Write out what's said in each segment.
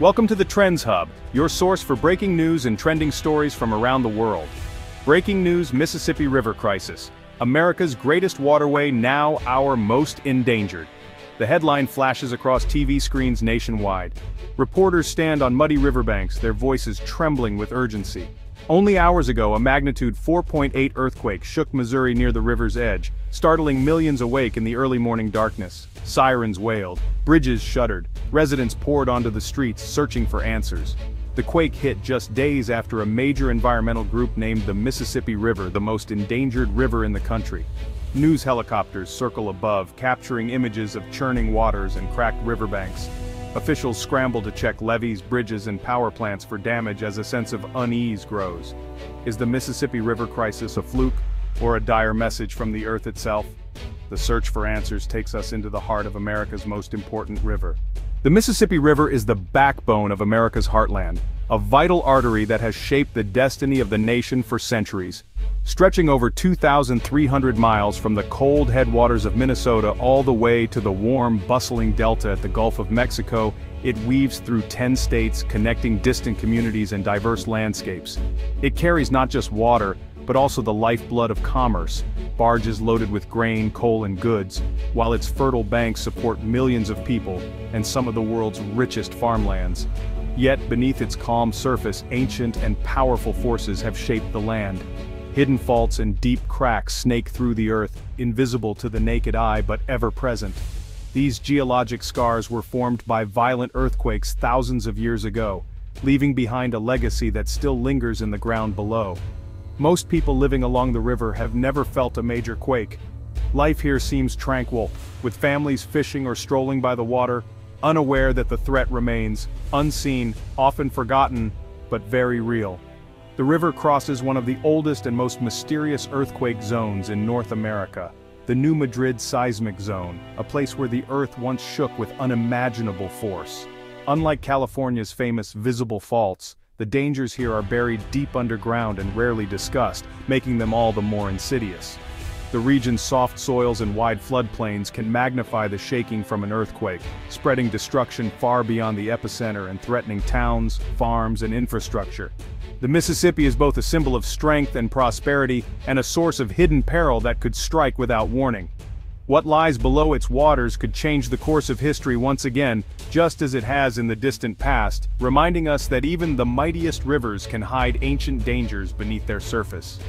Welcome to the Trends Hub, your source for breaking news and trending stories from around the world. Breaking news Mississippi River Crisis. America's greatest waterway now our most endangered. The headline flashes across TV screens nationwide. Reporters stand on muddy riverbanks, their voices trembling with urgency. Only hours ago, a magnitude 4.8 earthquake shook Missouri near the river's edge, startling millions awake in the early morning darkness. Sirens wailed, bridges shuddered, residents poured onto the streets searching for answers. The quake hit just days after a major environmental group named the Mississippi River the most endangered river in the country. News helicopters circle above, capturing images of churning waters and cracked riverbanks. Officials scramble to check levees, bridges and power plants for damage as a sense of unease grows. Is the Mississippi River crisis a fluke, or a dire message from the earth itself? The search for answers takes us into the heart of America's most important river. The Mississippi River is the backbone of America's heartland, a vital artery that has shaped the destiny of the nation for centuries. Stretching over 2,300 miles from the cold headwaters of Minnesota all the way to the warm, bustling delta at the Gulf of Mexico, it weaves through 10 states connecting distant communities and diverse landscapes. It carries not just water, but also the lifeblood of commerce, barges loaded with grain, coal and goods, while its fertile banks support millions of people and some of the world's richest farmlands. Yet beneath its calm surface ancient and powerful forces have shaped the land. Hidden faults and deep cracks snake through the earth, invisible to the naked eye but ever present. These geologic scars were formed by violent earthquakes thousands of years ago, leaving behind a legacy that still lingers in the ground below. Most people living along the river have never felt a major quake. Life here seems tranquil, with families fishing or strolling by the water, unaware that the threat remains, unseen, often forgotten, but very real. The river crosses one of the oldest and most mysterious earthquake zones in North America, the New Madrid Seismic Zone, a place where the earth once shook with unimaginable force. Unlike California's famous visible faults, the dangers here are buried deep underground and rarely discussed, making them all the more insidious. The region's soft soils and wide floodplains can magnify the shaking from an earthquake, spreading destruction far beyond the epicenter and threatening towns, farms and infrastructure. The Mississippi is both a symbol of strength and prosperity, and a source of hidden peril that could strike without warning. What lies below its waters could change the course of history once again, just as it has in the distant past, reminding us that even the mightiest rivers can hide ancient dangers beneath their surface.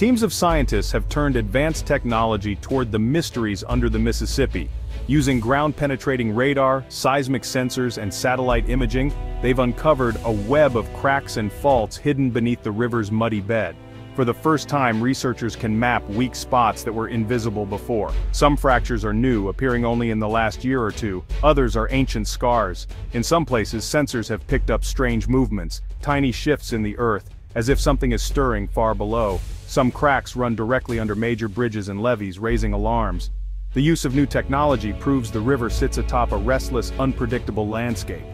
Teams of scientists have turned advanced technology toward the mysteries under the Mississippi. Using ground-penetrating radar, seismic sensors and satellite imaging, they've uncovered a web of cracks and faults hidden beneath the river's muddy bed. For the first time researchers can map weak spots that were invisible before. Some fractures are new, appearing only in the last year or two, others are ancient scars. In some places sensors have picked up strange movements, tiny shifts in the earth, as if something is stirring far below. Some cracks run directly under major bridges and levees raising alarms. The use of new technology proves the river sits atop a restless, unpredictable landscape.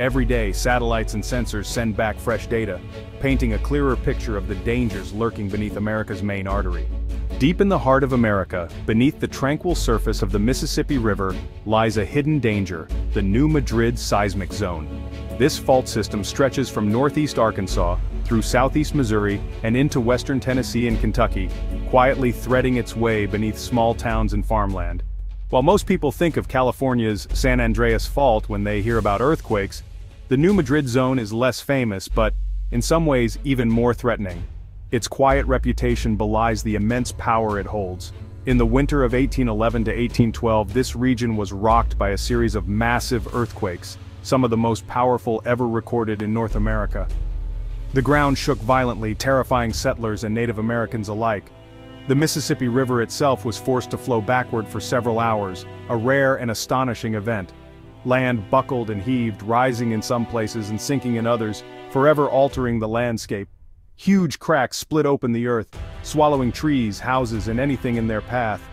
Every day satellites and sensors send back fresh data, painting a clearer picture of the dangers lurking beneath America's main artery. Deep in the heart of America, beneath the tranquil surface of the Mississippi River, lies a hidden danger, the New Madrid Seismic Zone. This fault system stretches from northeast Arkansas, through southeast Missouri, and into western Tennessee and Kentucky, quietly threading its way beneath small towns and farmland. While most people think of California's San Andreas Fault when they hear about earthquakes, the New Madrid Zone is less famous but, in some ways, even more threatening. Its quiet reputation belies the immense power it holds. In the winter of 1811 to 1812 this region was rocked by a series of massive earthquakes, some of the most powerful ever recorded in North America. The ground shook violently, terrifying settlers and Native Americans alike. The Mississippi River itself was forced to flow backward for several hours, a rare and astonishing event. Land buckled and heaved, rising in some places and sinking in others, forever altering the landscape. Huge cracks split open the earth, swallowing trees, houses and anything in their path.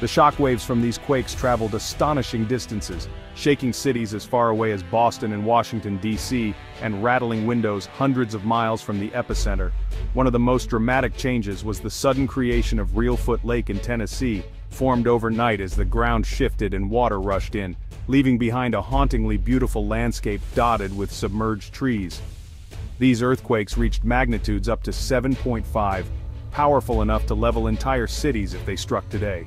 The shockwaves from these quakes traveled astonishing distances, shaking cities as far away as Boston and Washington, D.C., and rattling windows hundreds of miles from the epicenter. One of the most dramatic changes was the sudden creation of Reelfoot Lake in Tennessee, formed overnight as the ground shifted and water rushed in, leaving behind a hauntingly beautiful landscape dotted with submerged trees. These earthquakes reached magnitudes up to 7.5, powerful enough to level entire cities if they struck today.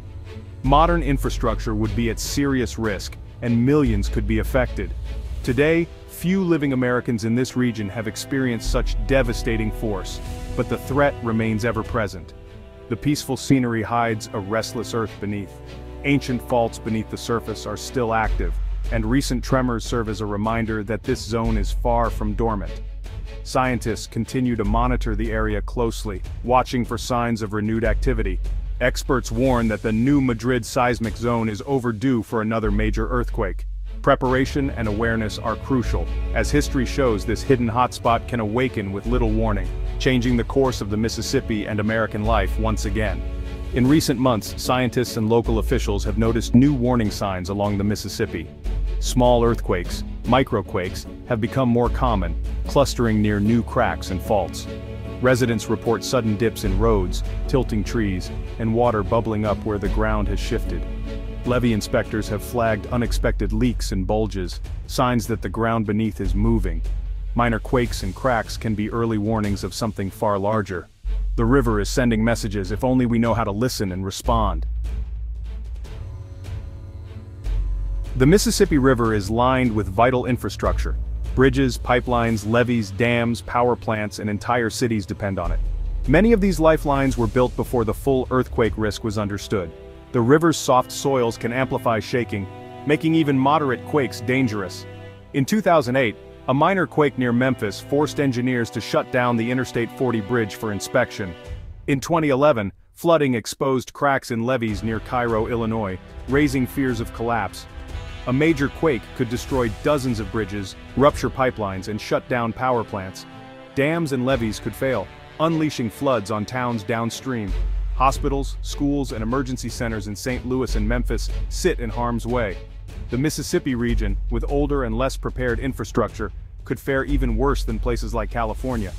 Modern infrastructure would be at serious risk, and millions could be affected. Today, few living Americans in this region have experienced such devastating force, but the threat remains ever present. The peaceful scenery hides a restless earth beneath. Ancient faults beneath the surface are still active, and recent tremors serve as a reminder that this zone is far from dormant. Scientists continue to monitor the area closely, watching for signs of renewed activity. Experts warn that the new Madrid seismic zone is overdue for another major earthquake. Preparation and awareness are crucial, as history shows this hidden hotspot can awaken with little warning, changing the course of the Mississippi and American life once again. In recent months, scientists and local officials have noticed new warning signs along the Mississippi. Small earthquakes, microquakes, have become more common, clustering near new cracks and faults. Residents report sudden dips in roads, tilting trees, and water bubbling up where the ground has shifted. Levee inspectors have flagged unexpected leaks and bulges, signs that the ground beneath is moving. Minor quakes and cracks can be early warnings of something far larger. The river is sending messages if only we know how to listen and respond. The Mississippi River is lined with vital infrastructure, Bridges, pipelines, levees, dams, power plants, and entire cities depend on it. Many of these lifelines were built before the full earthquake risk was understood. The river's soft soils can amplify shaking, making even moderate quakes dangerous. In 2008, a minor quake near Memphis forced engineers to shut down the Interstate 40 bridge for inspection. In 2011, flooding exposed cracks in levees near Cairo, Illinois, raising fears of collapse. A major quake could destroy dozens of bridges, rupture pipelines and shut down power plants. Dams and levees could fail, unleashing floods on towns downstream. Hospitals, schools and emergency centers in St. Louis and Memphis sit in harm's way. The Mississippi region, with older and less prepared infrastructure, could fare even worse than places like California.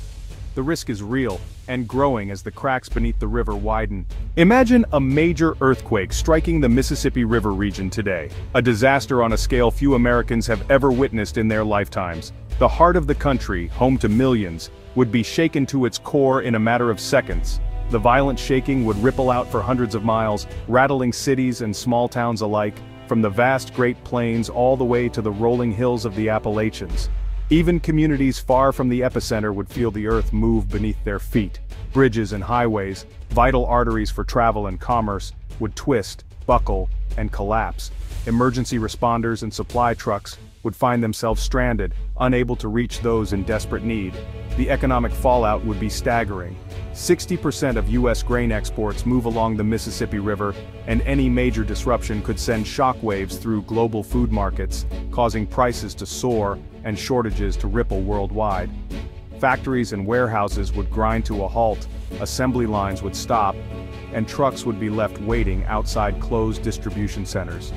The risk is real, and growing as the cracks beneath the river widen. Imagine a major earthquake striking the Mississippi River region today, a disaster on a scale few Americans have ever witnessed in their lifetimes. The heart of the country, home to millions, would be shaken to its core in a matter of seconds. The violent shaking would ripple out for hundreds of miles, rattling cities and small towns alike, from the vast Great Plains all the way to the rolling hills of the Appalachians. Even communities far from the epicenter would feel the earth move beneath their feet. Bridges and highways, vital arteries for travel and commerce, would twist, buckle, and collapse. Emergency responders and supply trucks would find themselves stranded, unable to reach those in desperate need. The economic fallout would be staggering. 60% of U.S. grain exports move along the Mississippi River, and any major disruption could send shockwaves through global food markets, causing prices to soar and shortages to ripple worldwide. Factories and warehouses would grind to a halt, assembly lines would stop, and trucks would be left waiting outside closed distribution centers.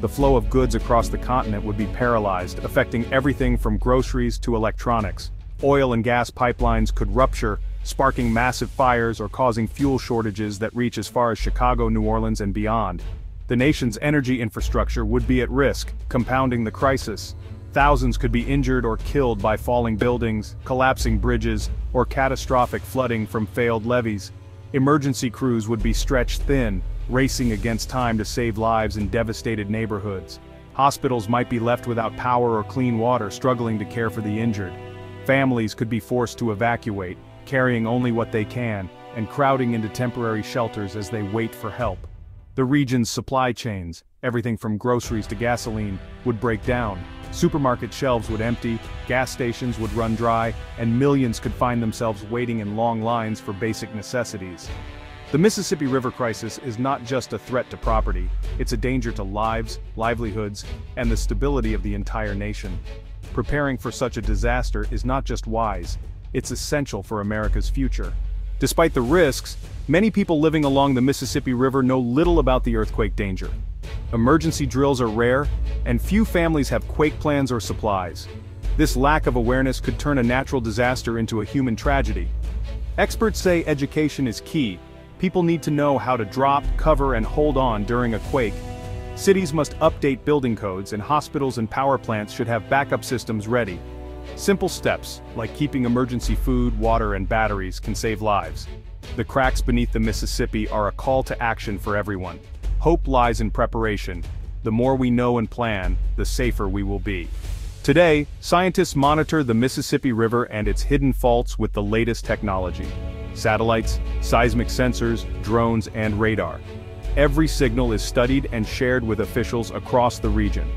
The flow of goods across the continent would be paralyzed, affecting everything from groceries to electronics. Oil and gas pipelines could rupture, sparking massive fires or causing fuel shortages that reach as far as Chicago, New Orleans and beyond. The nation's energy infrastructure would be at risk, compounding the crisis. Thousands could be injured or killed by falling buildings, collapsing bridges, or catastrophic flooding from failed levees. Emergency crews would be stretched thin, racing against time to save lives in devastated neighborhoods. Hospitals might be left without power or clean water struggling to care for the injured. Families could be forced to evacuate, carrying only what they can, and crowding into temporary shelters as they wait for help. The region's supply chains, everything from groceries to gasoline, would break down. Supermarket shelves would empty, gas stations would run dry, and millions could find themselves waiting in long lines for basic necessities. The Mississippi River crisis is not just a threat to property, it's a danger to lives, livelihoods, and the stability of the entire nation. Preparing for such a disaster is not just wise, it's essential for America's future. Despite the risks, many people living along the Mississippi River know little about the earthquake danger. emergency drills are rare, and few families have quake plans or supplies. This lack of awareness could turn a natural disaster into a human tragedy. Experts say education is key. People need to know how to drop, cover and hold on during a quake. Cities must update building codes and hospitals and power plants should have backup systems ready. Simple steps, like keeping emergency food, water and batteries, can save lives. The cracks beneath the Mississippi are a call to action for everyone. Hope lies in preparation. The more we know and plan, the safer we will be. Today, scientists monitor the Mississippi River and its hidden faults with the latest technology. Satellites, seismic sensors, drones and radar. Every signal is studied and shared with officials across the region.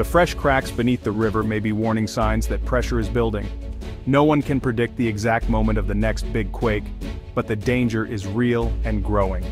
The fresh cracks beneath the river may be warning signs that pressure is building. No one can predict the exact moment of the next big quake, but the danger is real and growing.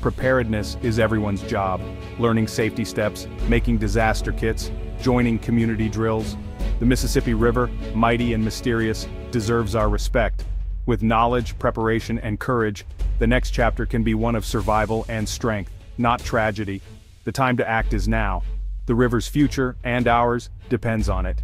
Preparedness is everyone's job, learning safety steps, making disaster kits, joining community drills. The Mississippi River, mighty and mysterious, deserves our respect. With knowledge, preparation, and courage, the next chapter can be one of survival and strength not tragedy. The time to act is now. The river's future, and ours, depends on it.